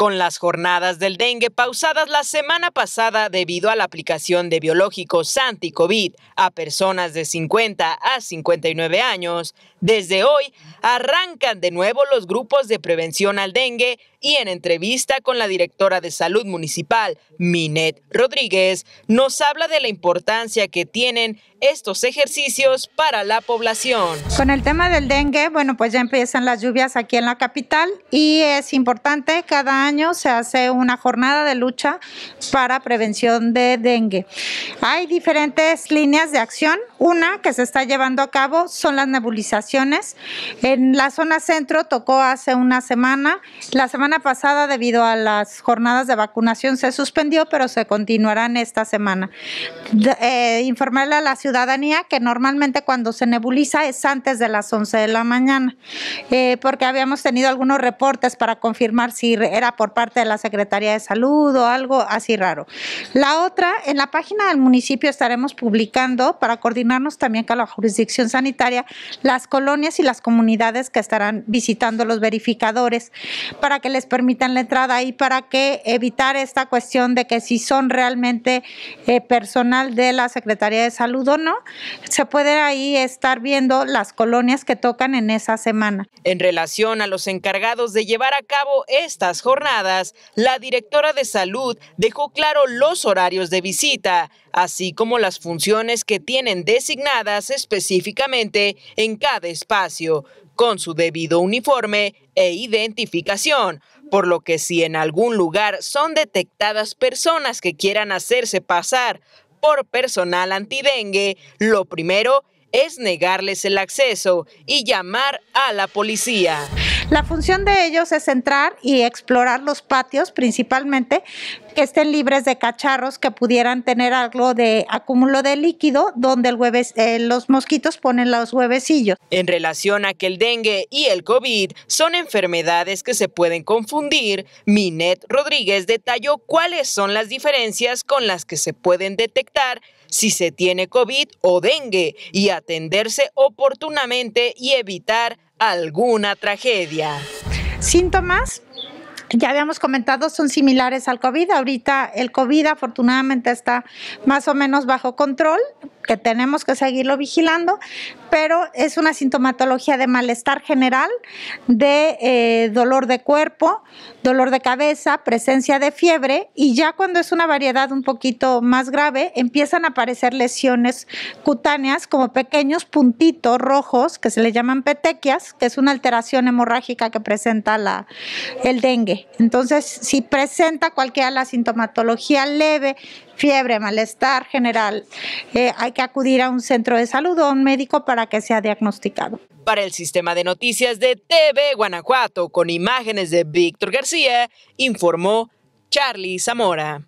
con las jornadas del dengue pausadas la semana pasada debido a la aplicación de biológicos anti-COVID a personas de 50 a 59 años, desde hoy arrancan de nuevo los grupos de prevención al dengue y en entrevista con la directora de salud municipal, Minet Rodríguez, nos habla de la importancia que tienen estos ejercicios para la población. Con el tema del dengue, bueno, pues ya empiezan las lluvias aquí en la capital y es importante, cada año se hace una jornada de lucha para prevención de dengue. Hay diferentes líneas de acción. Una que se está llevando a cabo son las nebulizaciones. En la zona centro tocó hace una semana. La semana pasada, debido a las jornadas de vacunación, se suspendió, pero se continuarán esta semana. Eh, informarle a la ciudadanía que normalmente cuando se nebuliza es antes de las 11 de la mañana, eh, porque habíamos tenido algunos reportes para confirmar si era por parte de la Secretaría de Salud o algo así raro. La otra, en la página del municipio estaremos publicando para coordinarnos también con la jurisdicción sanitaria las colonias y las comunidades que estarán visitando los verificadores para que les permitan la entrada y para que evitar esta cuestión de que si son realmente eh, personal de la Secretaría de Salud o no, se puede ahí estar viendo las colonias que tocan en esa semana. En relación a los encargados de llevar a cabo estas jornadas, la directora de salud dejó claro los horarios de visita, así como las funciones que tienen designadas específicamente en cada espacio, con su debido uniforme e identificación, por lo que si en algún lugar son detectadas personas que quieran hacerse pasar por personal antidengue, lo primero es negarles el acceso y llamar a la policía. La función de ellos es entrar y explorar los patios principalmente que estén libres de cacharros que pudieran tener algo de acúmulo de líquido donde eh, los mosquitos ponen los huevecillos. En relación a que el dengue y el COVID son enfermedades que se pueden confundir, Minet Rodríguez detalló cuáles son las diferencias con las que se pueden detectar si se tiene COVID o dengue y atenderse oportunamente y evitar alguna tragedia. Síntomas ya habíamos comentado, son similares al COVID. Ahorita el COVID afortunadamente está más o menos bajo control, que tenemos que seguirlo vigilando, pero es una sintomatología de malestar general, de eh, dolor de cuerpo, dolor de cabeza, presencia de fiebre y ya cuando es una variedad un poquito más grave empiezan a aparecer lesiones cutáneas como pequeños puntitos rojos que se le llaman petequias, que es una alteración hemorrágica que presenta el dengue. Entonces, si presenta cualquiera la sintomatología leve, fiebre, malestar general, eh, hay que acudir a un centro de salud o a un médico para que sea diagnosticado. Para el sistema de noticias de TV Guanajuato, con imágenes de Víctor García, informó Charlie Zamora.